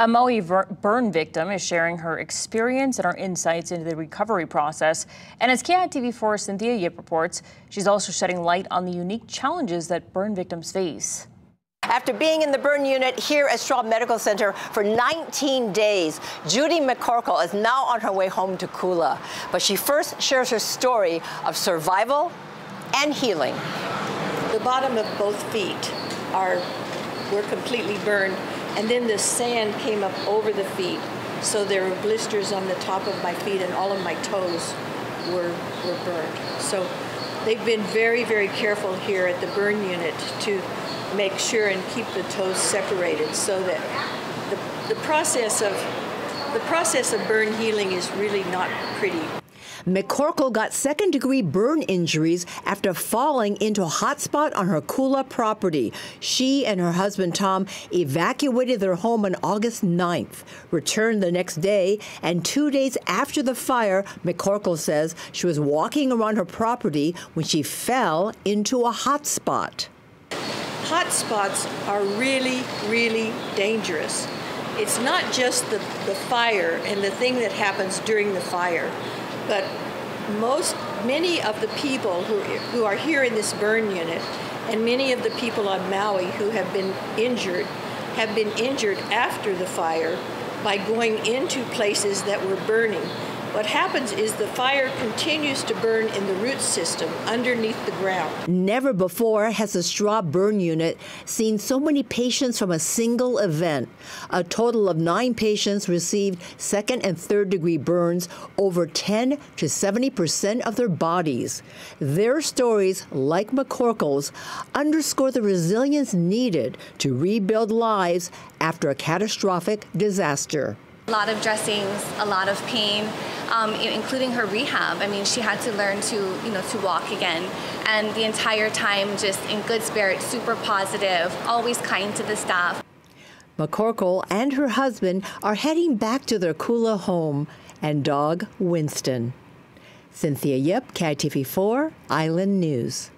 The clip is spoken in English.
A Maui burn victim is sharing her experience and her insights into the recovery process. And as KITV4 Cynthia Yip reports, she's also shedding light on the unique challenges that burn victims face. After being in the burn unit here at Straub Medical Center for 19 days, Judy McCorkle is now on her way home to Kula. But she first shares her story of survival and healing. The bottom of both feet are were completely burned and then the sand came up over the feet. So there were blisters on the top of my feet and all of my toes were, were burned. So they've been very, very careful here at the burn unit to make sure and keep the toes separated so that the, the process of the process of burn healing is really not pretty. McCorkle got second degree burn injuries after falling into a hot spot on her Kula property. She and her husband Tom evacuated their home on August 9th, returned the next day, and two days after the fire, McCorkle says she was walking around her property when she fell into a hot spot. Hot spots are really, really dangerous. It's not just the, the fire and the thing that happens during the fire but most, many of the people who, who are here in this burn unit and many of the people on Maui who have been injured have been injured after the fire by going into places that were burning what happens is the fire continues to burn in the root system underneath the ground. Never before has a Straub burn unit seen so many patients from a single event. A total of nine patients received second and third degree burns, over 10 to 70 percent of their bodies. Their stories, like McCorkle's, underscore the resilience needed to rebuild lives after a catastrophic disaster. A lot of dressings, a lot of pain, um, including her rehab. I mean, she had to learn to, you know, to walk again. And the entire time, just in good spirits, super positive, always kind to the staff. McCorkle and her husband are heading back to their Kula home and dog Winston. Cynthia Yip, KITV4, Island News.